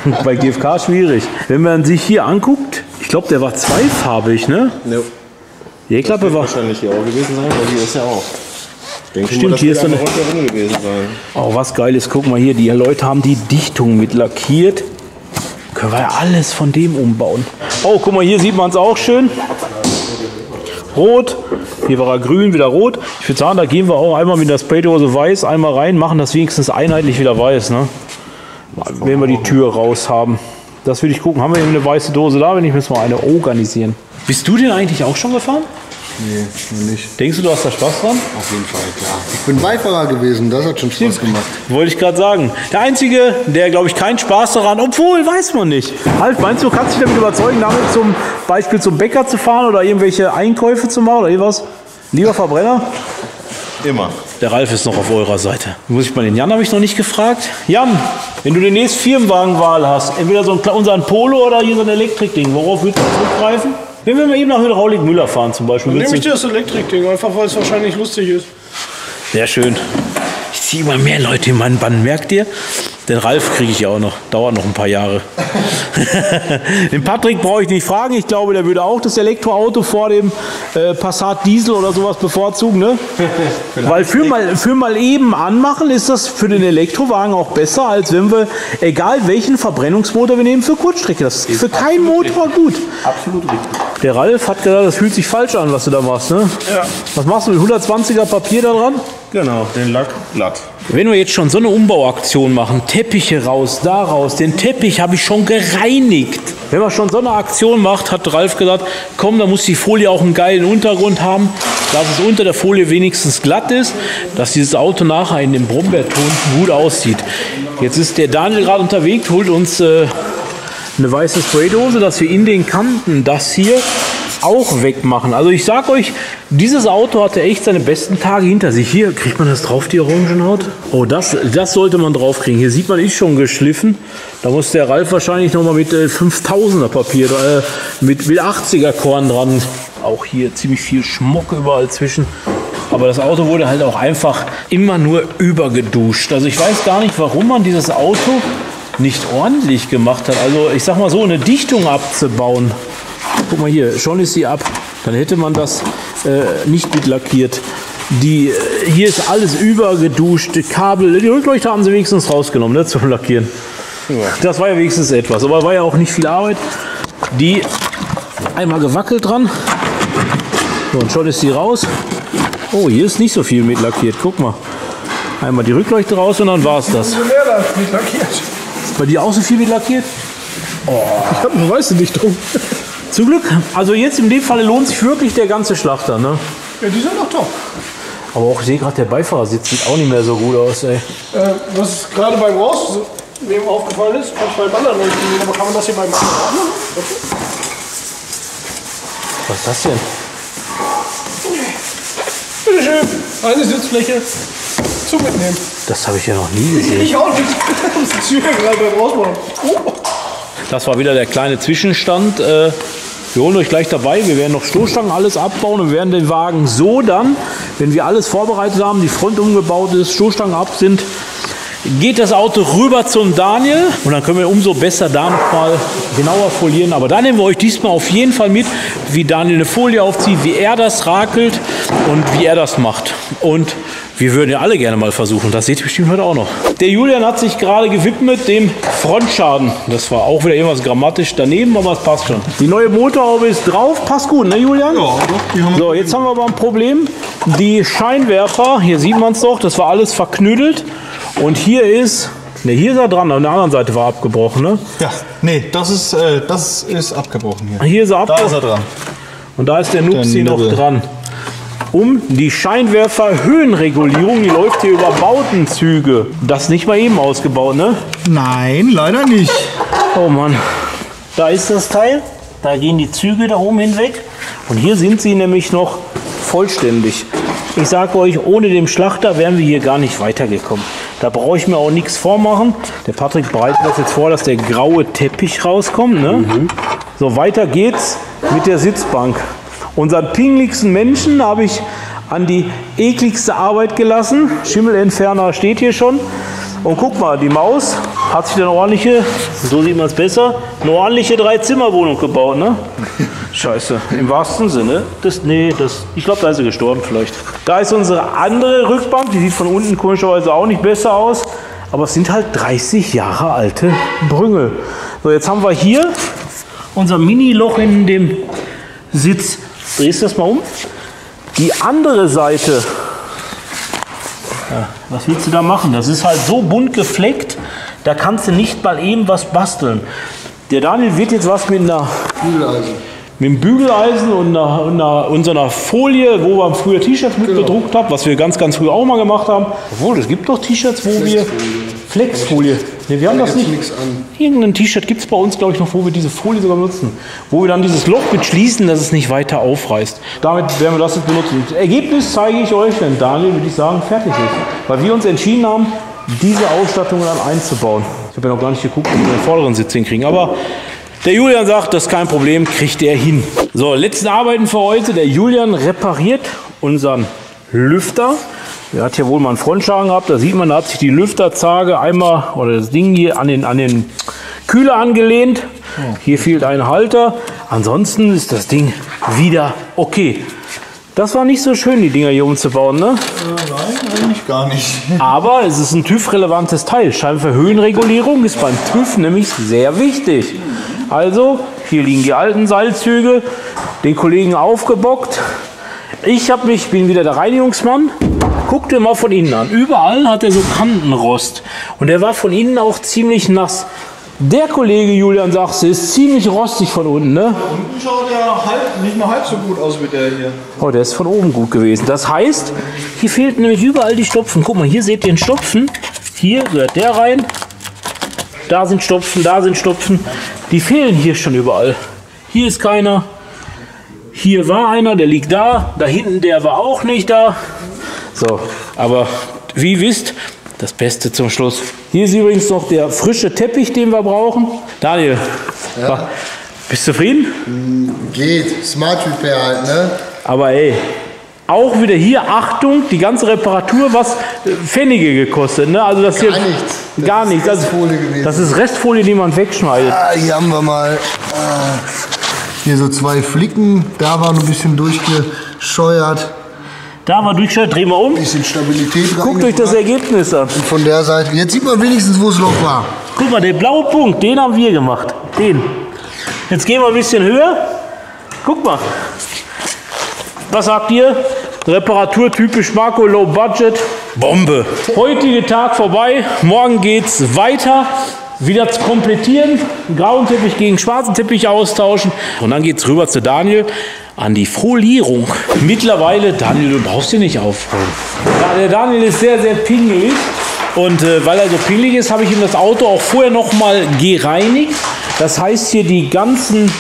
Bei GFK schwierig. Wenn man sich hier anguckt, ich glaube, der war zweifarbig, ne? Ne, Die Klappe war. wahrscheinlich hier auch gewesen sein, weil hier ist ja auch. Ich denke Stimmt, mal, hier ist eine Rundherum gewesen sein. Oh, was geil ist, guck mal hier, die Leute haben die Dichtung mit lackiert. Können wir ja alles von dem umbauen. Oh, guck mal, hier sieht man es auch schön. Rot, hier war er grün, wieder rot. Ich würde sagen, da gehen wir auch einmal mit der Spraydose weiß einmal rein, machen das wenigstens einheitlich wieder weiß, ne? Wenn wir die Tür raus haben. Das würde ich gucken. Haben wir eben eine weiße Dose da? Wenn nicht, müssen wir eine organisieren. Bist du den eigentlich auch schon gefahren? Nee, noch nicht. Denkst du, du hast da Spaß dran? Auf jeden Fall, klar. Ich bin Beifahrer gewesen, das hat schon Spaß gemacht. Wollte ich gerade sagen. Der Einzige, der, glaube ich, keinen Spaß daran, obwohl, weiß man nicht. Halt, meinst du, kannst du dich damit überzeugen, damit zum Beispiel zum Bäcker zu fahren oder irgendwelche Einkäufe zu machen oder irgendwas? Lieber Verbrenner? Immer. Der Ralf ist noch auf eurer Seite. Muss ich mal den Jan, habe ich noch nicht gefragt. Jan, wenn du demnächst Firmenwagenwahl hast, entweder so ein, Kle- unseren Polo oder hier so ein Elektrikding, worauf würdest du zurückgreifen? Wenn wir mal eben nach Hydraulik Müller fahren zum Beispiel. Nehme ich dir das Elektrikding, einfach weil es wahrscheinlich lustig ist. Sehr schön. Ich ziehe immer mehr Leute in meinen Bann, merkt ihr? Den Ralf kriege ich ja auch noch. Dauert noch ein paar Jahre. den Patrick brauche ich nicht fragen. Ich glaube, der würde auch das Elektroauto vor dem äh, Passat Diesel oder sowas bevorzugen. Ne? Weil für mal, für mal eben anmachen ist das für den Elektrowagen auch besser, als wenn wir, egal welchen Verbrennungsmotor wir nehmen, für Kurzstrecke. Das ist für keinen Motor gut. Absolut richtig. Der Ralf hat gesagt, das fühlt sich falsch an, was du da machst. Ne? Ja. Was machst du mit 120er Papier da dran? Genau, den Lack glatt. Wenn wir jetzt schon so eine Umbauaktion machen, Teppiche raus, da raus, den Teppich habe ich schon gereinigt. Wenn man schon so eine Aktion macht, hat Ralf gesagt, komm, da muss die Folie auch einen geilen Untergrund haben, dass es unter der Folie wenigstens glatt ist, dass dieses Auto nachher in dem Brombeerton gut aussieht. Jetzt ist der Daniel gerade unterwegs, holt uns äh, eine weiße Spraydose, dass wir in den Kanten das hier auch wegmachen. Also ich sag euch, dieses Auto hatte echt seine besten Tage hinter sich. Hier, kriegt man das drauf, die Orangenhaut? Oh, das, das sollte man drauf kriegen. Hier sieht man, ist schon geschliffen. Da muss der Ralf wahrscheinlich nochmal mit äh, 5000er Papier, äh, mit, mit 80er Korn dran. Auch hier ziemlich viel Schmuck überall zwischen. Aber das Auto wurde halt auch einfach immer nur übergeduscht. Also ich weiß gar nicht, warum man dieses Auto nicht ordentlich gemacht hat. Also ich sag mal so, eine Dichtung abzubauen. Guck mal hier, schon ist sie ab. Dann hätte man das äh, nicht mit lackiert. Die, äh, hier ist alles übergeduscht, die Kabel, die Rückleuchter haben sie wenigstens rausgenommen, ne, zum Lackieren. Das war ja wenigstens etwas, aber war ja auch nicht viel Arbeit. Die einmal gewackelt dran. So, und schon ist sie raus. Oh, hier ist nicht so viel mit lackiert. Guck mal. Einmal die Rückleuchte raus und dann war es das. Mehr da, nicht lackiert. Bei dir auch so viel mit lackiert? Ich habe eine weiße Dichtung. Zum Glück. Also jetzt in dem Fall lohnt sich wirklich der ganze Schlachter. Ne? Ja, die sind doch top. Aber auch ich sehe gerade, der Beifahrersitz sieht auch nicht mehr so gut aus. Ey. Äh, was gerade beim Rausnehmen aufgefallen ist, kann ich beim anderen nicht sehen, aber kann man das hier beim anderen machen? Was ist das denn? Bitteschön, eine Sitzfläche zum Mitnehmen. Das habe ich ja noch nie gesehen. Ich auch nicht. Ich muss die Tür gerade beim Rausmachen. Oh. Das war wieder der kleine Zwischenstand. Äh, wir holen euch gleich dabei. Wir werden noch Stoßstangen alles abbauen und werden den Wagen so dann, wenn wir alles vorbereitet haben, die Front umgebaut ist, Stoßstangen ab sind, geht das Auto rüber zum Daniel und dann können wir umso besser da noch mal genauer folieren. Aber da nehmen wir euch diesmal auf jeden Fall mit, wie Daniel eine Folie aufzieht, wie er das rakelt und wie er das macht. Und wir würden ja alle gerne mal versuchen. Das seht ihr bestimmt heute auch noch. Der Julian hat sich gerade gewidmet dem Frontschaden. Das war auch wieder irgendwas grammatisch daneben, aber es passt schon. Die neue Motorhaube ist drauf. Passt gut, ne Julian? Ja, doch. So, jetzt haben wir aber ein Problem. Die Scheinwerfer, hier sieht man es doch, das war alles verknüttelt. Und hier ist, ne, hier ist er dran, an der anderen Seite war abgebrochen, ne? Ja, nee, das ist, äh, das ist abgebrochen hier. Hier ist er Da ist abgebrochen. er dran. Und da ist der Nupsi noch dran. Um die Scheinwerfer-Höhenregulierung, die läuft hier über Bautenzüge. Das nicht mal eben ausgebaut, ne? Nein, leider nicht. Oh Mann. Da ist das Teil. Da gehen die Züge da oben hinweg. Und hier sind sie nämlich noch vollständig. Ich sage euch, ohne den Schlachter wären wir hier gar nicht weitergekommen. Da brauche ich mir auch nichts vormachen. Der Patrick bereitet das jetzt vor, dass der graue Teppich rauskommt. Ne? So, weiter geht's mit der Sitzbank. Unseren pingeligsten Menschen habe ich an die ekligste Arbeit gelassen. Schimmelentferner steht hier schon. Und guck mal, die Maus hat sich eine ordentliche, so sieht man es besser, eine ordentliche Drei-Zimmer-Wohnung gebaut, ne? Scheiße, im wahrsten Sinne. Das, nee, das, ich glaube, da ist sie gestorben vielleicht. Da ist unsere andere Rückbank, die sieht von unten komischerweise auch nicht besser aus. Aber es sind halt 30 Jahre alte Brüngel. So, jetzt haben wir hier unser Mini-Loch in dem Sitz. Drehst du das mal um? Die andere Seite. Ja, was willst du da machen? Das ist halt so bunt gefleckt, da kannst du nicht mal eben was basteln. Der Daniel wird jetzt was mit einer mit einem Bügeleisen und, einer, einer, und so einer Folie, wo wir früher T-Shirts mit bedruckt haben, was wir ganz, ganz früh auch mal gemacht haben. Obwohl, es gibt doch T-Shirts, wo wir. Flexfolie. Ne, wir haben das nicht. Irgendein T-Shirt gibt es bei uns, glaube ich, noch, wo wir diese Folie sogar benutzen. Wo wir dann dieses Loch mit schließen, dass es nicht weiter aufreißt. Damit werden wir das jetzt benutzen. Das Ergebnis zeige ich euch, wenn Daniel, würde ich sagen, fertig ist. Weil wir uns entschieden haben, diese Ausstattung dann einzubauen. Ich habe ja noch gar nicht geguckt, ob wir den vorderen Sitz hinkriegen. Aber der Julian sagt, das ist kein Problem, kriegt er hin. So, letzte Arbeiten für heute. Der Julian repariert unseren Lüfter. Er hat hier wohl mal einen Frontschaden gehabt. Da sieht man, da hat sich die Lüfterzage einmal oder das Ding hier an den, an den Kühler angelehnt. Hier fehlt ein Halter. Ansonsten ist das Ding wieder okay. Das war nicht so schön, die Dinger hier umzubauen, ne? Nein, eigentlich gar nicht. Aber es ist ein TÜV-relevantes Teil. Scheinbar Höhenregulierung ist beim TÜV nämlich sehr wichtig. Also, hier liegen die alten Seilzüge, den Kollegen aufgebockt. Ich habe mich, bin wieder der Reinigungsmann. Guck dir mal von innen an. Überall hat er so Kantenrost. Und der war von innen auch ziemlich nass. Der Kollege Julian sagt, sie ist ziemlich rostig von unten, ne? Unten schaut er halb, nicht mal halb so gut aus wie der hier. Oh, der ist von oben gut gewesen. Das heißt, hier fehlten nämlich überall die Stopfen. Guck mal, hier seht ihr den Stopfen. Hier gehört der rein. Da sind Stopfen, da sind Stopfen. Die fehlen hier schon überall. Hier ist keiner. Hier war einer, der liegt da. Da hinten, der war auch nicht da. So, aber wie wisst, das Beste zum Schluss. Hier ist übrigens noch der frische Teppich, den wir brauchen. Daniel, bist du zufrieden? Geht. Smart Repair halt, ne? Aber ey, auch wieder hier, Achtung, die ganze Reparatur, was äh, Pfennige gekostet. Ne? Also das hier, Gar nichts. Das Gar ist nichts. Das, Restfolie gewesen. das ist Restfolie, die man wegschneidet. Ah, hier haben wir mal ah, hier so zwei Flicken. Da war ein bisschen durchgescheuert. Da mal durchschaut, drehen wir um. Bisschen Stabilität Guckt euch das. Ergebnis an. Von der Seite. Jetzt sieht man wenigstens, wo das Loch war. Guck mal, der blaue Punkt, den haben wir gemacht. Den. Jetzt gehen wir ein bisschen höher. Guck mal. Was sagt ihr? Reparatur typisch Marco, Low Budget. Bombe. Heutige Tag vorbei. Morgen geht's weiter. Wieder zu komplettieren. Grauen Teppich gegen schwarzen Teppich austauschen. Und dann geht's rüber zu Daniel an die Folierung. Mittlerweile, Daniel, du brauchst ihn nicht aufräumen. Ja, der Daniel ist sehr, sehr pingelig. Und äh, weil er so pingelig ist, habe ich ihm das Auto auch vorher noch mal gereinigt. Das heißt hier die ganzen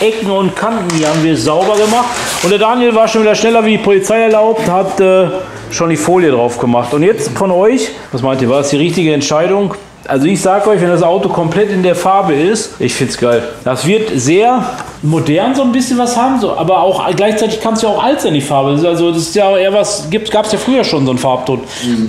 Ecken und Kanten hier haben wir sauber gemacht. Und der Daniel war schon wieder schneller wie die Polizei erlaubt, hat äh, schon die Folie drauf gemacht. Und jetzt von euch, was meint ihr, war das die richtige Entscheidung? Also ich sage euch, wenn das Auto komplett in der Farbe ist, ich finde es geil. Das wird sehr modern so ein bisschen was haben, so, aber auch gleichzeitig kann es ja auch alt sein, die Farbe. Also das ist ja eher was, gab es ja früher schon so einen Farbton.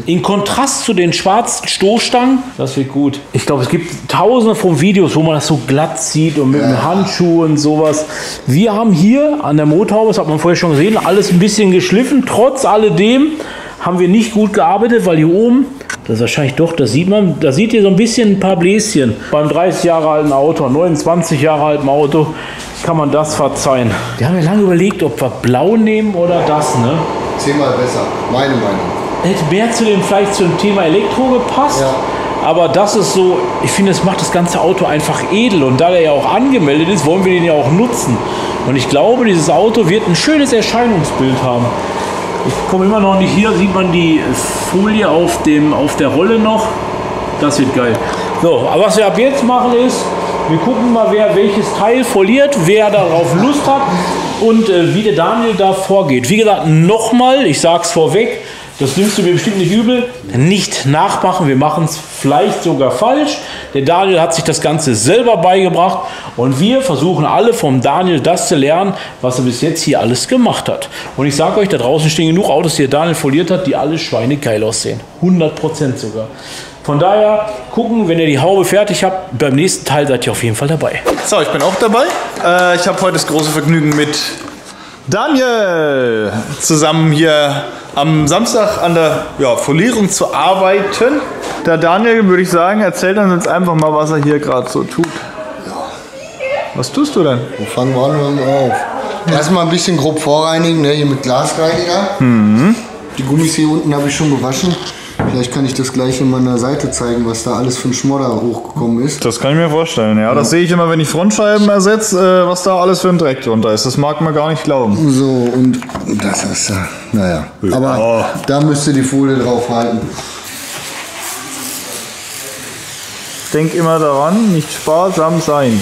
In Kontrast zu den schwarzen Stoßstangen, das wird gut. Ich glaube, es gibt tausende von Videos, wo man das so glatt sieht und mit einem Handschuh und sowas. Wir haben hier an der Motorhaube, das hat man vorher schon gesehen, alles ein bisschen geschliffen. Trotz alledem haben wir nicht gut gearbeitet, weil hier oben, das ist wahrscheinlich doch, das sieht man, da seht ihr so ein bisschen ein paar Bläschen. Beim 30 Jahre alten Auto, 29 Jahre alten Auto, kann man das verzeihen. Wir haben ja lange überlegt, ob wir blau nehmen oder das, ne? Zehnmal besser. Meine Meinung. Hätte mehr zu dem, vielleicht zu dem Thema Elektro gepasst. Ja. Aber das ist so, ich finde, es macht das ganze Auto einfach edel. Und da der ja auch angemeldet ist, wollen wir den ja auch nutzen. Und ich glaube, dieses Auto wird ein schönes Erscheinungsbild haben. Ich komme immer noch nicht hier, sieht man die Folie auf, dem, auf der Rolle noch. Das wird geil. So, aber was wir ab jetzt machen ist, wir gucken mal, wer welches Teil foliert, wer darauf Lust hat und äh, wie der Daniel da vorgeht. Wie gesagt, nochmal, ich sag's vorweg, das nimmst du mir bestimmt nicht übel, nicht nachmachen, wir machen es vielleicht sogar falsch. Der Daniel hat sich das Ganze selber beigebracht und wir versuchen alle vom Daniel das zu lernen, was er bis jetzt hier alles gemacht hat. Und ich sage euch, da draußen stehen genug Autos, die der Daniel foliert hat, die alle schweinegeil aussehen. 100% sogar. Von daher gucken, wenn ihr die Haube fertig habt, beim nächsten Teil seid ihr auf jeden Fall dabei. So, ich bin auch dabei. Äh, ich habe heute das große Vergnügen mit Daniel zusammen hier am Samstag an der ja, Folierung zu arbeiten. Der Daniel, würde ich sagen, erzählt uns jetzt einfach mal, was er hier gerade so tut. Was tust du denn? Wo fangen wir an? Wir auf. Erstmal ein bisschen grob vorreinigen, ne? hier mit Glasreiniger. Mhm. Die Gummis hier unten habe ich schon gewaschen. Vielleicht kann ich das gleich in meiner Seite zeigen, was da alles für ein Schmodder hochgekommen ist. Das kann ich mir vorstellen, ja. Das sehe ich immer, wenn ich Frontscheiben ersetze, äh, was da alles für ein Dreck drunter ist. Das mag man gar nicht glauben. So, und das ist, äh, naja. Aber da müsst ihr die Folie drauf halten. Denk immer daran, nicht sparsam sein.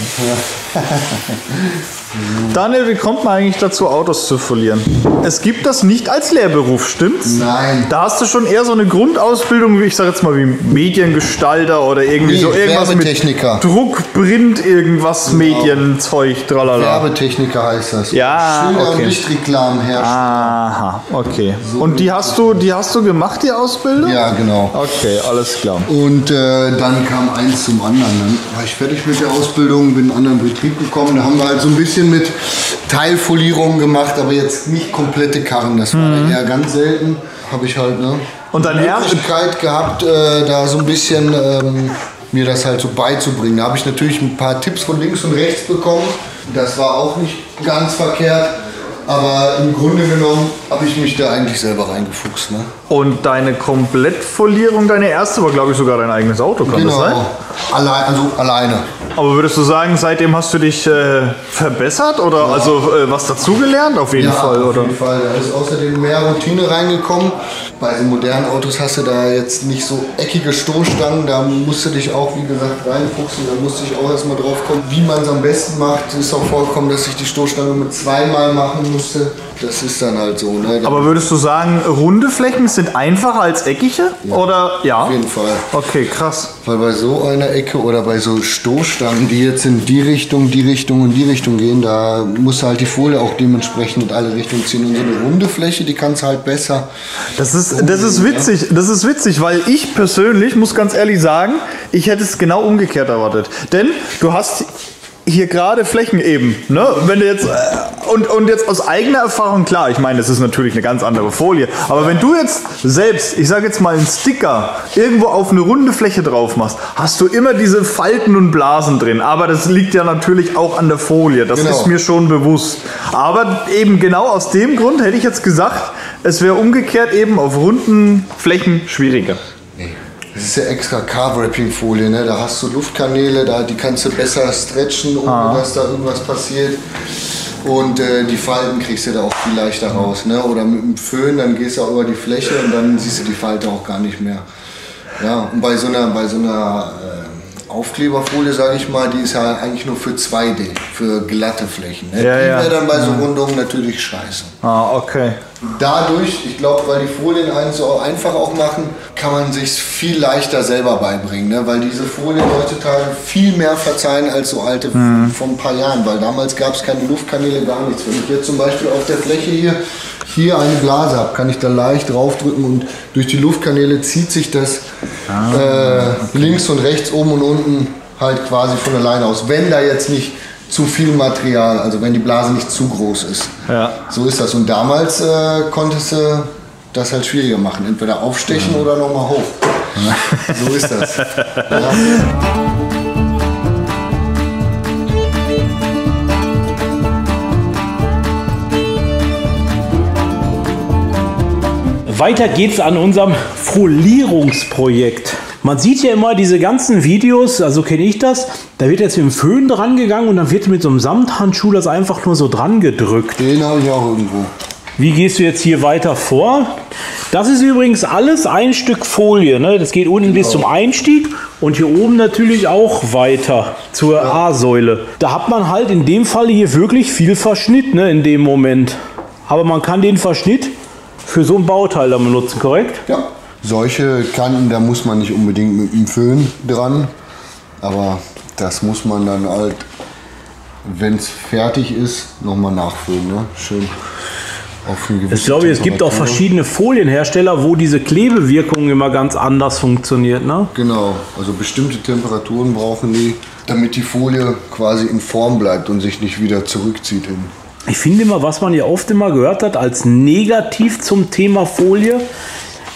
Daniel, wie kommt man eigentlich dazu, Autos zu folieren? Es gibt das nicht als Lehrberuf, stimmt's? Nein. Da hast du schon eher so eine Grundausbildung, wie ich sag jetzt mal wie Mediengestalter oder irgendwie Nee, so irgendwas mit Werbetechniker. Druck, Print, irgendwas, Medienzeug, tralala. Werbetechniker heißt das. Ja, Schilder okay. und Lichtreklamen herstellen. Aha, okay. Und die hast du, die hast du gemacht, die Ausbildung? Ja, genau. Okay, alles klar. Und äh, dann kam eins zum anderen. Dann war ich fertig mit der Ausbildung, bin in einen anderen Betrieb gekommen. Da haben wir halt so ein bisschen mit Teilfolierungen gemacht, aber jetzt nicht komplette Karren. Das war eher ganz selten. Habe ich halt ne, Und dein die Möglichkeit gehabt, äh, da so ein bisschen ähm, mir das halt so beizubringen. Da habe ich natürlich ein paar Tipps von links und rechts bekommen. Das war auch nicht ganz verkehrt. Aber im Grunde genommen habe ich mich da eigentlich selber reingefuchst. Ne? Und deine Komplettfolierung, deine erste, war glaube ich sogar dein eigenes Auto, kann das sein? Genau. Allein, also alleine. Aber würdest du sagen, seitdem hast du dich äh, verbessert oder also äh, was dazugelernt auf jeden Fall, auf oder? jeden Fall. Da ist außerdem mehr Routine reingekommen. Bei den modernen Autos hast du da jetzt nicht so eckige Stoßstangen. Da musst du dich auch, wie gesagt, reinfuchsen. Da musste ich auch erstmal drauf kommen, wie man es am besten macht. Es ist auch vorgekommen, dass ich die Stoßstange mit zweimal machen musste. Das ist dann halt so. Ne? Aber würdest du sagen, runde Flächen sind einfacher als eckige? Oder ja? Auf jeden Fall. Okay, krass. Weil bei so einer Ecke oder bei so Stoßstangen, die jetzt in die Richtung, die Richtung und die Richtung gehen, da muss halt die Folie auch dementsprechend in alle Richtungen ziehen. Und so eine runde Fläche, die kannst halt besser. Das ist, das ist witzig, das ist witzig, weil ich persönlich muss ganz ehrlich sagen, ich hätte es genau umgekehrt erwartet. Denn du hast hier gerade Flächen eben, ne? Wenn du jetzt äh, und, und jetzt aus eigener Erfahrung klar, ich meine, das ist natürlich eine ganz andere Folie, aber wenn du jetzt selbst, ich sage jetzt mal einen Sticker irgendwo auf eine runde Fläche drauf machst, hast du immer diese Falten und Blasen drin, aber das liegt ja natürlich auch an der Folie, das Genau. ist mir schon bewusst. Aber eben genau aus dem Grund hätte ich jetzt gesagt, es wäre umgekehrt eben auf runden Flächen schwieriger. Das ist ja extra Carb-Wrapping-Folie, ne? Da hast du Luftkanäle, da, die kannst du besser stretchen, ohne dass da irgendwas passiert. Und äh, die Falten kriegst du da auch viel leichter raus. Ne? Oder mit dem Föhn, dann gehst du auch über die Fläche und dann siehst du die Falte auch gar nicht mehr. Ja, und bei so einer, bei so einer äh, Aufkleberfolie, sage ich mal, die ist ja eigentlich nur für 2D, für glatte Flächen. Ne? Ja, die ja. wäre dann bei so Rundungen natürlich scheiße. Ah, okay. Dadurch, ich glaube, weil die Folien einen so einfach auch machen, kann man sich viel leichter selber beibringen, ne? weil diese Folien heutzutage viel mehr verzeihen als so alte Mhm. von ein paar Jahren, weil damals gab es keine Luftkanäle, gar nichts. Wenn ich jetzt zum Beispiel auf der Fläche hier, hier eine Blase habe, kann ich da leicht draufdrücken und durch die Luftkanäle zieht sich das äh, links und rechts, oben und unten halt quasi von alleine aus, wenn da jetzt nicht zu viel Material, also wenn die Blase nicht zu groß ist. Ja. So ist das. Und damals äh, konntest du das halt schwieriger machen. Entweder aufstechen oder nochmal hoch. So ist das. Ja. Weiter geht's an unserem Folierungsprojekt. Man sieht ja immer diese ganzen Videos, also kenne ich das, da wird jetzt mit dem Föhn dran gegangen und dann wird mit so einem Samthandschuh das einfach nur so dran gedrückt. Den habe ich auch irgendwo. Wie gehst du jetzt hier weiter vor? Das ist übrigens alles ein Stück Folie. Ne? Das geht unten bis zum Einstieg und hier oben natürlich auch weiter zur A-Säule. Da hat man halt in dem Fall hier wirklich viel Verschnitt ne, in dem Moment. Aber man kann den Verschnitt für so ein Bauteil dann benutzen, korrekt? Ja. Solche Kanten, da muss man nicht unbedingt mit dem Föhn dran. Aber das muss man dann halt, wenn es fertig ist, nochmal nachfüllen. Ne? Schön. auf eine gewisse Ich glaube, es gibt auch verschiedene Folienhersteller, wo diese Klebewirkung immer ganz anders funktioniert. Ne? Genau, also bestimmte Temperaturen brauchen die, damit die Folie quasi in Form bleibt und sich nicht wieder zurückzieht. Hin. Ich finde immer, was man ja oft immer gehört hat als negativ zum Thema Folie,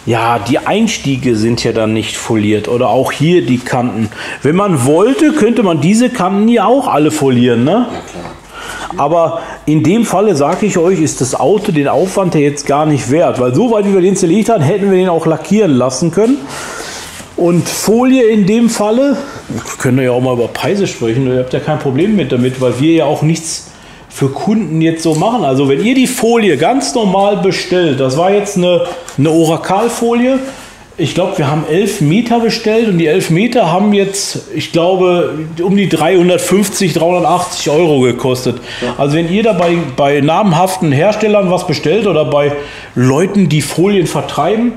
ja, die Einstiege sind ja dann nicht foliert oder auch hier die Kanten. Wenn man wollte, könnte man diese Kanten ja auch alle folieren, ne? Aber in dem Falle sage ich euch, ist das Auto den Aufwand ja jetzt gar nicht wert, weil so weit wie wir den zerlegt haben, hätten wir den auch lackieren lassen können. Und Folie in dem Falle, wir können ja auch mal über Preise sprechen, ihr habt ja kein Problem mit damit, weil wir ja auch nichts für Kunden jetzt so machen. Also wenn ihr die Folie ganz normal bestellt, das war jetzt eine, eine Orakalfolie, ich glaube, wir haben 11 Meter bestellt und die 11 Meter haben jetzt, ich glaube, um die 350, 380 Euro gekostet. Also wenn ihr da bei, bei namhaften Herstellern was bestellt oder bei Leuten, die Folien vertreiben,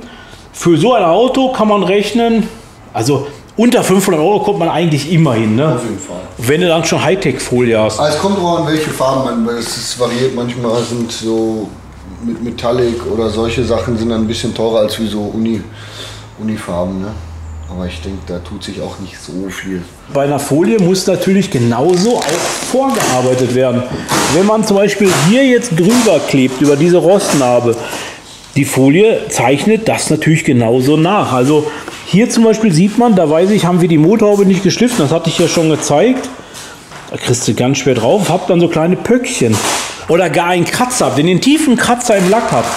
für so ein Auto kann man rechnen, also unter 500 Euro kommt man eigentlich immer hin. Ne? Auf jeden Fall. Wenn du dann schon Hightech-Folie hast. Also es kommt drauf an, welche Farben man, weil es variiert. Manchmal sind so mit Metallic oder solche Sachen sind dann ein bisschen teurer als wie so Uni, Unifarben. Ne? Aber ich denke, da tut sich auch nicht so viel. Bei einer Folie muss natürlich genauso auch vorgearbeitet werden. Wenn man zum Beispiel hier jetzt drüber klebt, über diese Rostnarbe, die Folie zeichnet das natürlich genauso nach. Also hier zum Beispiel sieht man, da weiß ich, haben wir die Motorhaube nicht geschliffen, das hatte ich ja schon gezeigt. Da kriegst du ganz schwer drauf, habt dann so kleine Pöckchen. Oder gar einen Kratzer wenn ihr einen tiefen Kratzer im Lack habt,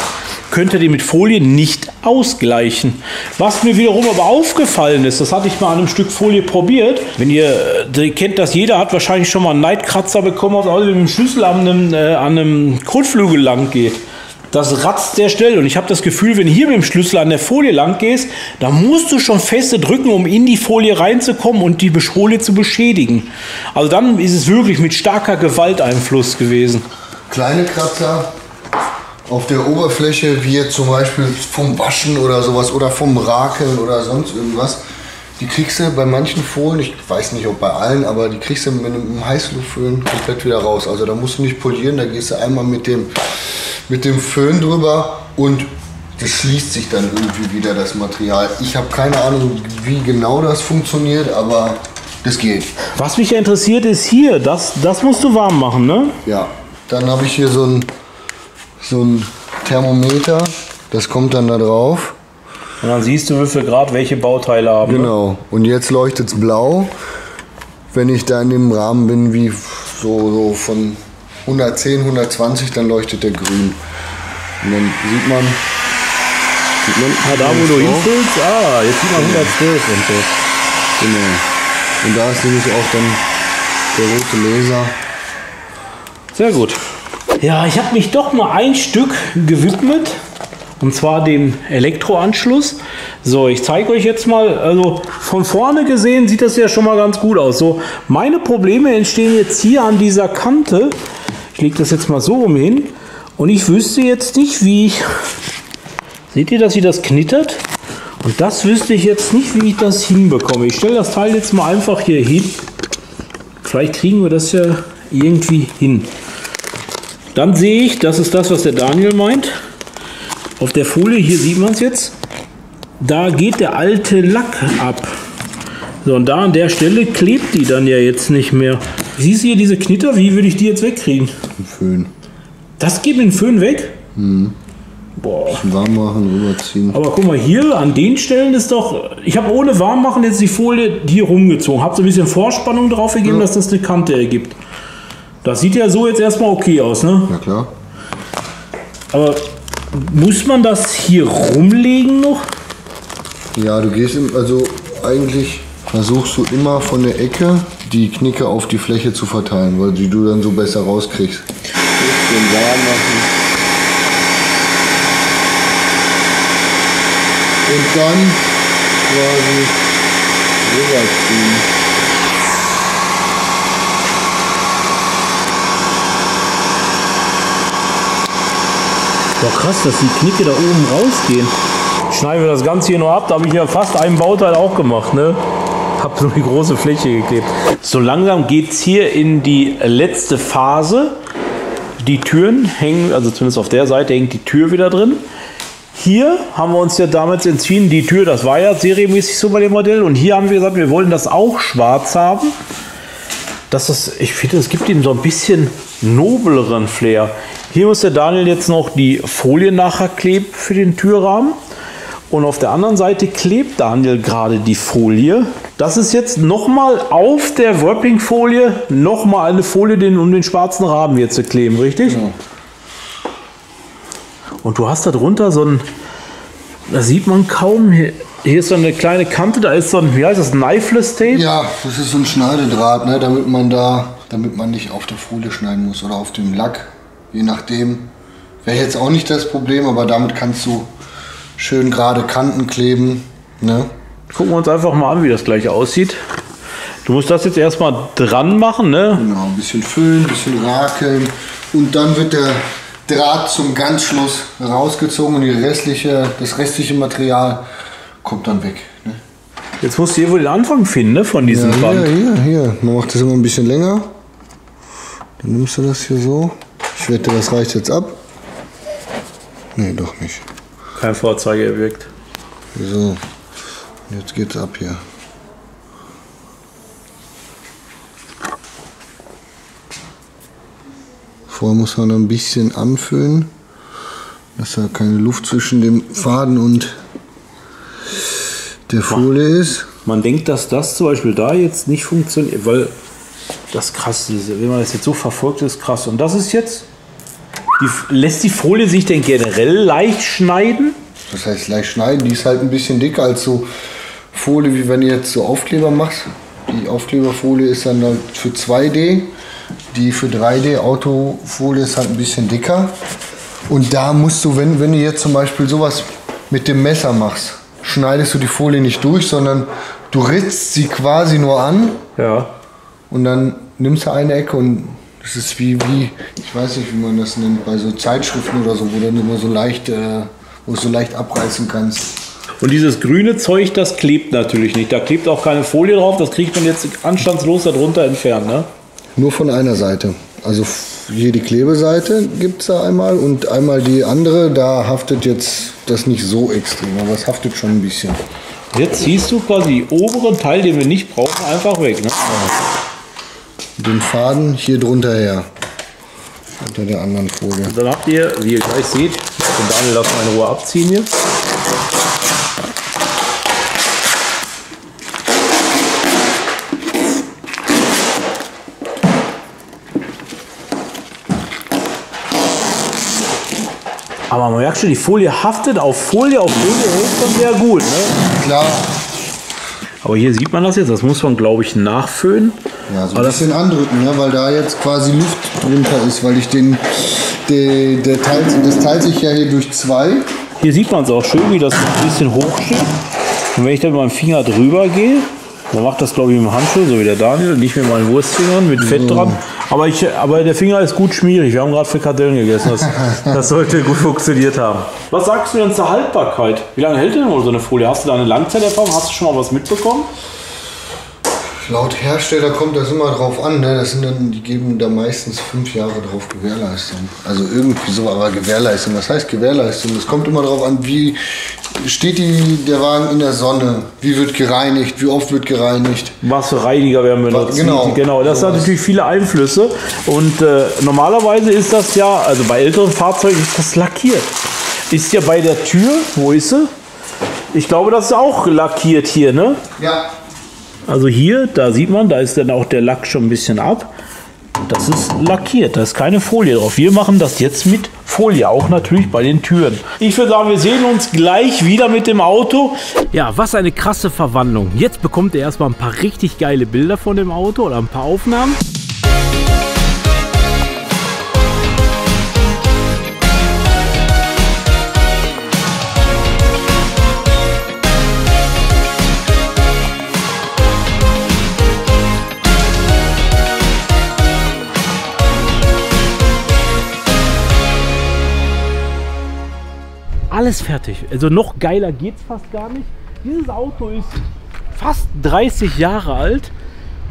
könnt ihr den mit Folie nicht ausgleichen. Was mir wiederum aber aufgefallen ist, das hatte ich mal an einem Stück Folie probiert. Wenn ihr, äh, ihr kennt das, jeder hat wahrscheinlich schon mal einen Neidkratzer bekommen, also wenn ein Schlüssel an einem, äh, an einem Kotflügel lang geht. Das ratzt sehr schnell und ich habe das Gefühl, wenn du hier mit dem Schlüssel an der Folie lang gehst, da musst du schon feste drücken, um in die Folie reinzukommen und die Folie zu beschädigen. Also dann ist es wirklich mit starker Gewalteinfluss gewesen. Kleine Kratzer auf der Oberfläche, wie jetzt zum Beispiel vom Waschen oder sowas oder vom Rakeln oder sonst irgendwas, die kriegst du bei manchen Folien, ich weiß nicht ob bei allen, aber die kriegst du mit einem Heißluftföhn komplett wieder raus. Also da musst du nicht polieren, da gehst du einmal mit dem, mit dem Föhn drüber und das schließt sich dann irgendwie wieder das Material. Ich habe keine Ahnung, wie genau das funktioniert, aber das geht. Was mich ja interessiert ist hier, das, das musst du warm machen, ne? Ja, dann habe ich hier so ein, so ein Thermometer, das kommt dann da drauf. Und dann siehst du, wie viel Grad welche Bauteile haben. ne? Genau. Und jetzt leuchtet es blau. Wenn ich da in dem Rahmen bin, wie so, so von 110, 120, dann leuchtet der grün. Und dann sieht man. Sieht man Ah, da wo du hinfüllst, ah, jetzt sieht man 112 und so. Genau. Und da ist nämlich auch dann der rote Laser. Sehr gut. Ja, ich habe mich doch mal ein Stück gewidmet. Und zwar dem Elektroanschluss. So, ich zeige euch jetzt mal, also von vorne gesehen sieht das ja schon mal ganz gut aus. So, meine Probleme entstehen jetzt hier an dieser Kante. Ich lege das jetzt mal so rum hin. Und ich wüsste jetzt nicht, wie ich... Seht ihr, dass sie das knittert? Und das wüsste ich jetzt nicht, wie ich das hinbekomme. Ich stelle das Teil jetzt mal einfach hier hin. Vielleicht kriegen wir das ja irgendwie hin. Dann sehe ich, das ist das, was der Daniel meint. Auf der Folie, hier sieht man es jetzt, da geht der alte Lack ab. So, und da an der Stelle klebt die dann ja jetzt nicht mehr. Siehst du hier diese Knitter? Wie würde ich die jetzt wegkriegen? Ein Föhn. Das geht mit dem Föhn weg? Boah. Warm machen, rüberziehen. Aber guck mal, hier an den Stellen ist doch. Ich habe ohne Warmmachen jetzt die Folie hier rumgezogen. Habe so ein bisschen Vorspannung drauf gegeben, dass das eine Kante ergibt. Das sieht ja so jetzt erstmal okay aus, ne? Na klar. Aber muss man das hier rumlegen noch? Ja, du gehst im, also eigentlich versuchst du immer von der Ecke die Knicke auf die Fläche zu verteilen, weil die du dann so besser rauskriegst. Bisschen warm machen. Und dann quasi rüberziehen. Boah, krass, dass die Knicke da oben rausgehen. Schneiden wir das Ganze hier nur ab, da habe ich ja fast einen Bauteil auch gemacht, ne? Hab so eine große Fläche geklebt. So langsam geht es hier in die letzte Phase. die Türen hängen, also zumindest auf der Seite hängt die Tür wieder drin. Hier haben wir uns ja damals entschieden, die Tür, das war ja serienmäßig so bei dem Modell. Und hier haben wir gesagt, wir wollen das auch schwarz haben. Das ist, ich finde, es gibt ihm so ein bisschen nobleren Flair. Hier muss der Daniel jetzt noch die Folie nachher kleben für den Türrahmen. Und auf der anderen Seite klebt Daniel gerade die Folie. Das ist jetzt nochmal auf der Wrapping-Folie nochmal eine Folie, den, um den schwarzen Rahmen hier zu kleben, richtig? Und du hast da drunter so ein, das sieht man kaum, hier, hier ist so eine kleine Kante, da ist so ein, wie heißt das, Knifeless Tape? Ja, das ist so ein Schneidedraht, ne, damit man da, damit man nicht auf der Folie schneiden muss oder auf dem Lack, je nachdem. Wäre jetzt auch nicht das Problem, aber damit kannst du schön gerade Kanten kleben. Ne? Gucken wir uns einfach mal an, wie das gleich aussieht. Du musst das jetzt erstmal dran machen, ne? Genau, ein bisschen füllen, ein bisschen rakeln und dann wird der Draht zum Ganzschluss rausgezogen und die restliche, das restliche Material kommt dann weg. Ne? Jetzt musst du hier wohl den Anfang finden, ne, von diesem Ja, Band. hier, hier, hier. Man macht das immer ein bisschen länger. Dann nimmst du das hier so. Ich wette, das reicht jetzt ab. Nee, doch nicht. Kein Vorzeigeeffekt. So. Jetzt geht's ab hier. Vorher muss man ein bisschen anfüllen, dass da keine Luft zwischen dem Faden und der Folie ist. Man denkt, dass das zum Beispiel da jetzt nicht funktioniert, weil das krass ist. Wenn man das jetzt so verfolgt, ist krass. Und das ist jetzt. Die, lässt die Folie sich denn generell leicht schneiden? Das heißt leicht schneiden, die ist halt ein bisschen dicker als so Folie, wie wenn du jetzt so Aufkleber machst. Die Aufkleberfolie ist dann halt für 2D, die für 3D Autofolie ist halt ein bisschen dicker. Und da musst du, wenn, wenn du jetzt zum Beispiel sowas mit dem Messer machst, schneidest du die Folie nicht durch, sondern du ritzt sie quasi nur an Ja. und dann nimmst du eine Ecke und das ist wie, wie, ich weiß nicht, wie man das nennt, bei so Zeitschriften oder so, wo du dann immer so leicht, äh, wo du so leicht abreißen kannst. Und dieses grüne Zeug, das klebt natürlich nicht. Da klebt auch keine Folie drauf. Das kriegt man jetzt anstandslos darunter entfernt, ne? Nur von einer Seite. Also hier die Klebeseite gibt es da einmal und einmal die andere, da haftet jetzt das nicht so extrem, aber es haftet schon ein bisschen. Jetzt ziehst du quasi den oberen Teil, den wir nicht brauchen, einfach weg, ne? Den Faden hier drunter her. Unter der anderen Folie. Dann habt ihr, wie ihr gleich seht, den Daniel lassen wir in Ruhe abziehen jetzt. Aber man merkt schon, die Folie haftet auf Folie, auf Folie hält schon sehr gut. Ne? Klar, Aber hier sieht man das jetzt, das muss man glaube ich nachfüllen. Ja, so ein Aber bisschen andrücken, ne, weil da jetzt quasi Luft drunter ist, weil ich den, der, der teilt, das teilt sich ja hier durch zwei. Hier sieht man es auch schön, wie das ein bisschen hoch steht. Und wenn ich dann mit meinem Finger drüber gehe, dann macht das glaube ich mit dem Handschuh, so wie der Daniel, nicht mit meinen Wurstfingern, mit Fett dran. Aber, ich, aber der Finger ist gut schmierig. Wir haben gerade Frikadellen gegessen. Das, das sollte gut funktioniert haben. Was sagst du denn zur Haltbarkeit? Wie lange hält denn wohl so eine Folie? Hast du da eine Langzeiterfahrung? Hast du schon mal was mitbekommen? Laut Hersteller kommt das immer drauf an, ne? Das sind dann, die geben da meistens fünf Jahre drauf Gewährleistung. Also irgendwie so, aber Gewährleistung. Was heißt Gewährleistung? Es kommt immer drauf an, wie steht die, der Wagen in der Sonne, wie wird gereinigt, wie oft wird gereinigt. Was für Reiniger werden benutzt. Genau. genau. Das hat Sowas. natürlich viele Einflüsse. Und äh, normalerweise ist das ja, also bei älteren Fahrzeugen ist das lackiert. Ist ja bei der Tür, wo ist sie? Ich glaube, das ist auch lackiert hier, ne? Ja. Also hier, da sieht man, da ist dann auch der Lack schon ein bisschen ab. Das ist lackiert, da ist keine Folie drauf. Wir machen das jetzt mit Folie, auch natürlich bei den Türen. Ich würde sagen, wir sehen uns gleich wieder mit dem Auto. Ja, was eine krasse Verwandlung. Jetzt bekommt ihr erstmal ein paar richtig geile Bilder von dem Auto oder ein paar Aufnahmen. Alles fertig. Also noch geiler geht's fast gar nicht. Dieses Auto ist fast 30 Jahre alt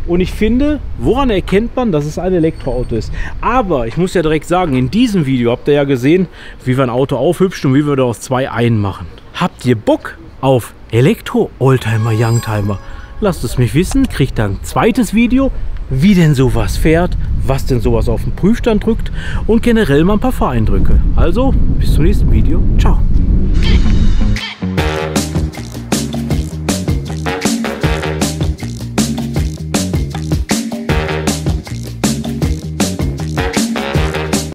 Und ich finde, woran erkennt man, dass es ein Elektroauto ist? Aber ich muss ja direkt sagen, in diesem Video habt ihr ja gesehen, wie wir ein Auto aufhübschen und wie wir daraus zwei einen machen. Habt ihr Bock auf Elektro-Oldtimer, Youngtimer? Lasst es mich wissen, kriegt dann ein zweites Video, wie denn sowas fährt, was denn sowas auf den Prüfstand drückt und generell mal ein paar Fahreindrücke. Also, bis zum nächsten Video. Ciao.